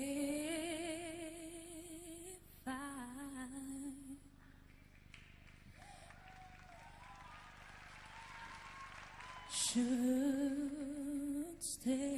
if I should stay.